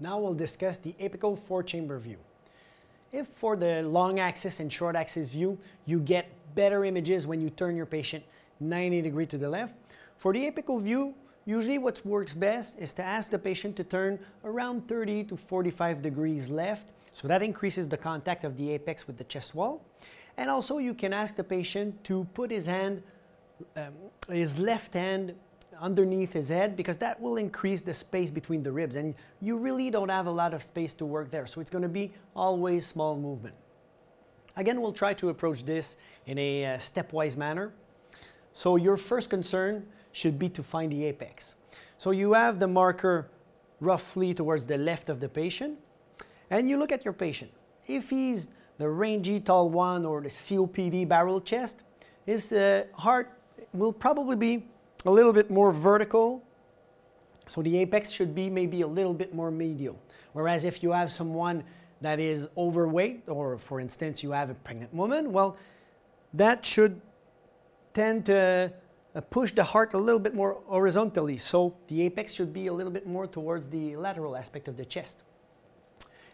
Now we'll discuss the apical four-chamber view. If for the long axis and short axis view, you get better images when you turn your patient 90 degree to the left, for the apical view, usually what works best is to ask the patient to turn around 30 to 45 degrees left, so that increases the contact of the apex with the chest wall. And also you can ask the patient to put his hand, um, his left hand underneath his head because that will increase the space between the ribs and you really don't have a lot of space to work there. So it's going to be always small movement. Again, we'll try to approach this in a uh, stepwise manner. So your first concern should be to find the apex. So you have the marker roughly towards the left of the patient and you look at your patient. If he's the rangy tall one or the COPD barrel chest, his uh, heart will probably be a little bit more vertical. So the apex should be maybe a little bit more medial. Whereas if you have someone that is overweight, or for instance, you have a pregnant woman, well, that should tend to uh, push the heart a little bit more horizontally. So the apex should be a little bit more towards the lateral aspect of the chest.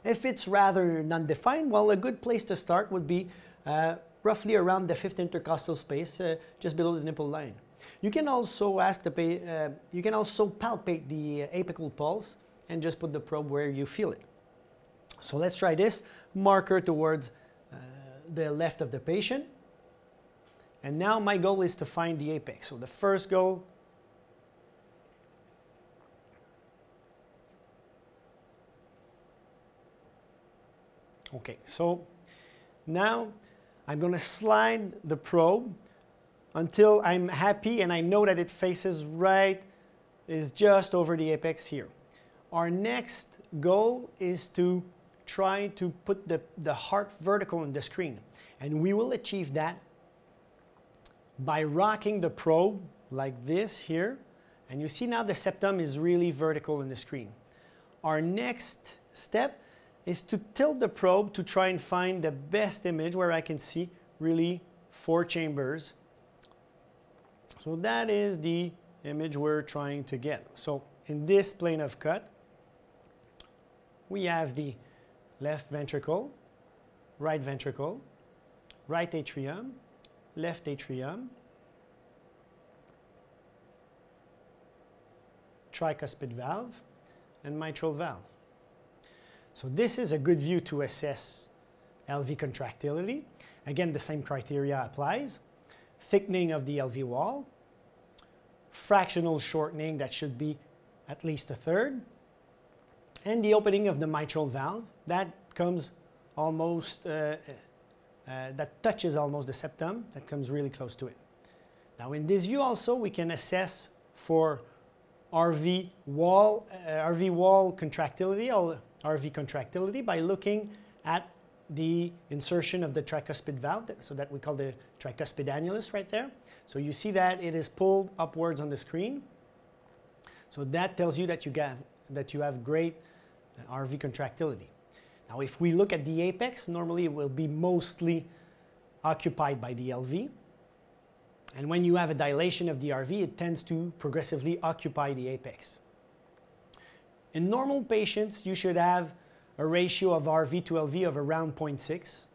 If it's rather non-defined, well, a good place to start would be uh, roughly around the fifth intercostal space, uh, just below the nipple line. You can also ask the uh, you can also palpate the apical pulse and just put the probe where you feel it. So let's try this. Marker towards uh, the left of the patient. And now my goal is to find the apex. So the first goal Okay, so now I'm going to slide the probe until I'm happy and I know that it faces right, is just over the apex here. Our next goal is to try to put the, the heart vertical in the screen. And we will achieve that by rocking the probe like this here. And you see now the septum is really vertical in the screen. Our next step is to tilt the probe to try and find the best image where I can see really four chambers so that is the image we're trying to get. So in this plane of cut, we have the left ventricle, right ventricle, right atrium, left atrium, tricuspid valve, and mitral valve. So this is a good view to assess LV contractility. Again, the same criteria applies. Thickening of the LV wall, fractional shortening that should be at least a third, and the opening of the mitral valve that comes almost, uh, uh, that touches almost the septum, that comes really close to it. Now in this view also we can assess for RV wall, uh, RV wall contractility or RV contractility by looking at the insertion of the tricuspid valve, so that we call the tricuspid annulus right there. So you see that it is pulled upwards on the screen. So that tells you that you, have, that you have great uh, RV contractility. Now if we look at the apex, normally it will be mostly occupied by the LV. And when you have a dilation of the RV, it tends to progressively occupy the apex. In normal patients, you should have a ratio of RV to LV of around 0.6.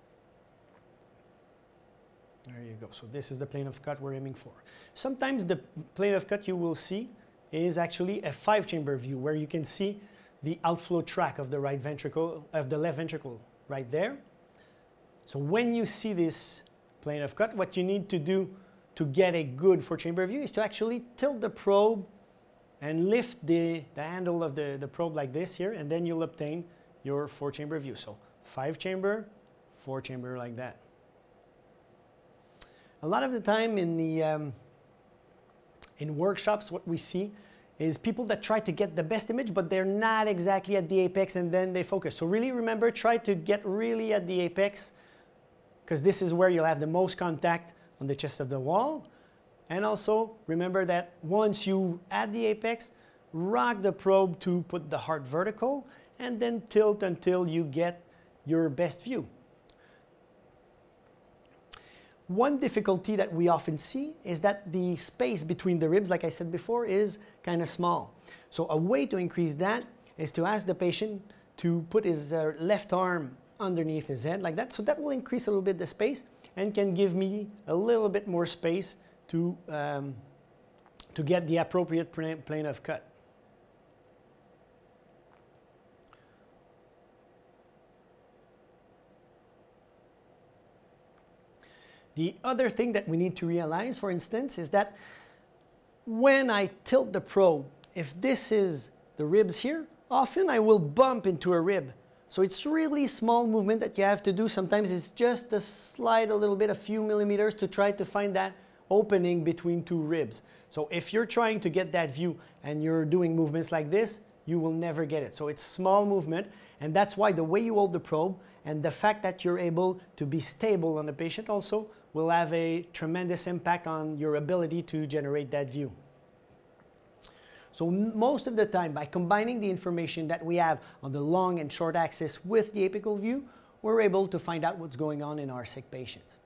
There you go. So this is the plane of cut we're aiming for. Sometimes the plane of cut you will see is actually a five chamber view where you can see the outflow tract of the right ventricle, of the left ventricle right there. So when you see this plane of cut, what you need to do to get a good four chamber view is to actually tilt the probe and lift the, the handle of the, the probe like this here, and then you'll obtain your four chamber view. So five chamber, four chamber like that. A lot of the time in the um, in workshops, what we see is people that try to get the best image, but they're not exactly at the apex and then they focus. So really remember, try to get really at the apex because this is where you'll have the most contact on the chest of the wall. And also remember that once you add the apex, rock the probe to put the heart vertical and then tilt until you get your best view. One difficulty that we often see is that the space between the ribs, like I said before, is kind of small. So a way to increase that is to ask the patient to put his uh, left arm underneath his head like that. So that will increase a little bit the space and can give me a little bit more space to, um, to get the appropriate plane of cut. The other thing that we need to realize, for instance, is that when I tilt the probe, if this is the ribs here, often I will bump into a rib. So it's really small movement that you have to do. Sometimes it's just to slide a little bit, a few millimeters to try to find that opening between two ribs. So if you're trying to get that view and you're doing movements like this, you will never get it. So it's small movement and that's why the way you hold the probe and the fact that you're able to be stable on the patient also will have a tremendous impact on your ability to generate that view. So most of the time, by combining the information that we have on the long and short axis with the apical view, we're able to find out what's going on in our sick patients.